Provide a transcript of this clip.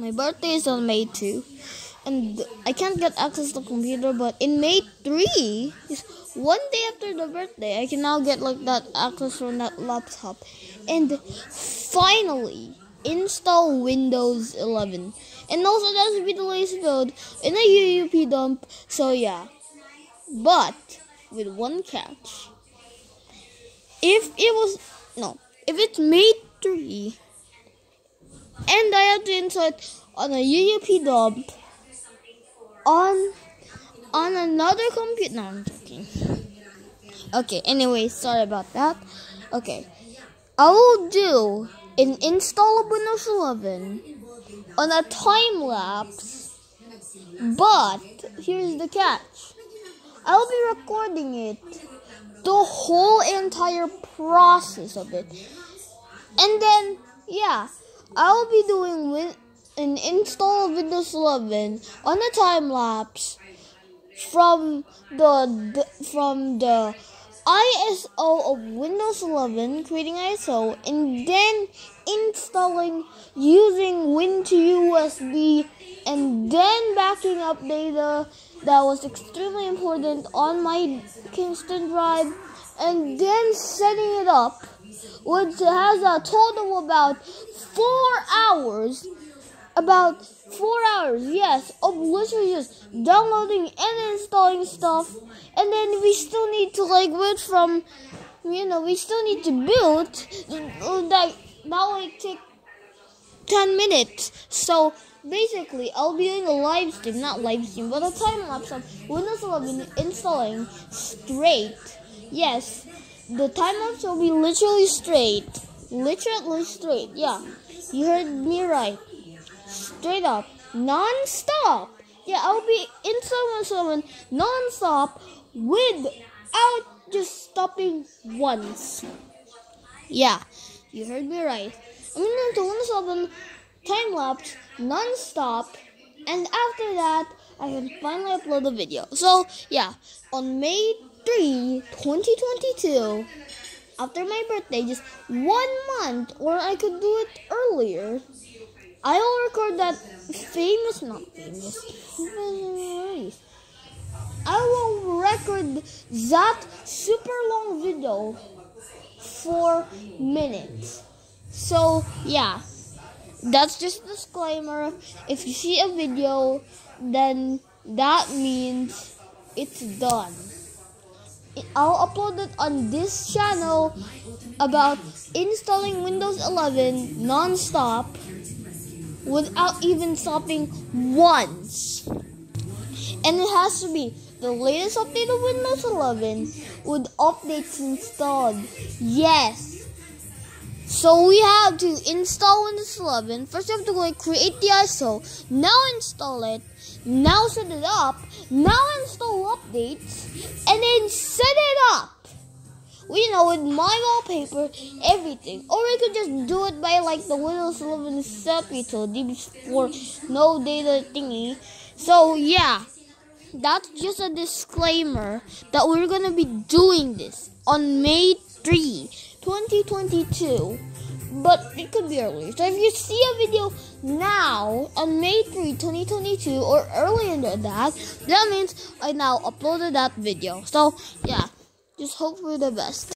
My birthday is on May 2. And I can't get access to the computer, but in May 3, one day after the birthday, I can now get like that access from that laptop. And finally, install Windows 11. And also, that's will be the latest build in a UUP dump. So, yeah. But, with one catch. If it was, no, if it's May 3, and I have to insert on a UUP dump on on another computer. No, I'm joking. Okay, anyway, sorry about that. Okay, I will do an install of Windows 11 on a time lapse, but here's the catch. I'll be recording it, the whole entire process of it, and then yeah, I'll be doing win- an install of Windows 11 on a time lapse from the, the from the ISO of Windows 11, creating ISO, and then installing using WinToUSB, and then backing up data uh, that was extremely important on my Kingston drive, and then setting it up, which has a total about four hours about four hours, yes, of literally just downloading and installing stuff. And then we still need to like wait from, you know, we still need to build. Like that will take ten minutes. So basically, I'll be doing a live stream, not live stream, but a time lapse of Windows 11 installing straight. Yes, the time lapse will be literally straight, literally straight. Yeah, you heard me right straight up, non-stop. Yeah, I'll be in someone someone non-stop without just stopping once. Yeah, you heard me right. I'm gonna do one seven time lapse non-stop, and after that, I can finally upload the video. So yeah, on May 3, 2022, after my birthday, just one month, or I could do it earlier. I will record that famous, not famous, I will record that super long video for minutes. So yeah, that's just disclaimer. If you see a video, then that means it's done. I'll upload it on this channel about installing Windows 11 non-stop without even stopping once. And it has to be the latest update of Windows 11 with updates installed. Yes. So we have to install Windows 11. First, you have to like create the ISO. Now install it. Now set it up. Now install updates, and then set it up you know, with my wallpaper, everything. Or we could just do it by like the Windows 11 setup utility for no data thingy. So yeah, that's just a disclaimer that we're gonna be doing this on May 3, 2022. But it could be earlier. So if you see a video now on May 3, 2022 or earlier than that, that means I now uploaded that video. So yeah. Just hope for the best.